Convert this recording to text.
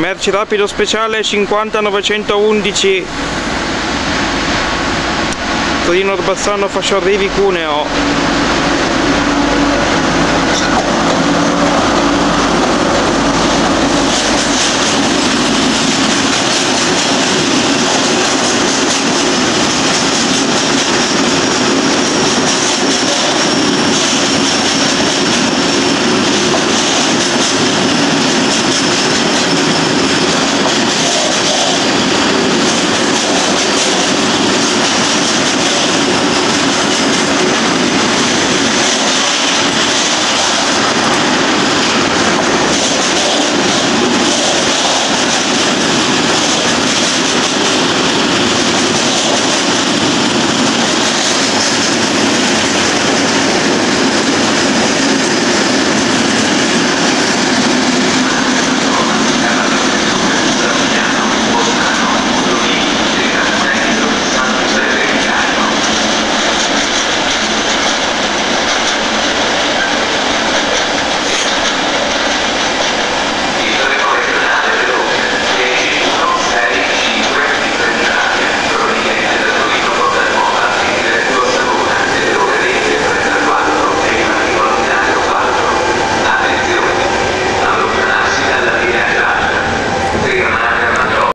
merci rapido speciale 50911 Torino Orbassano Fascio Arrivi Cuneo.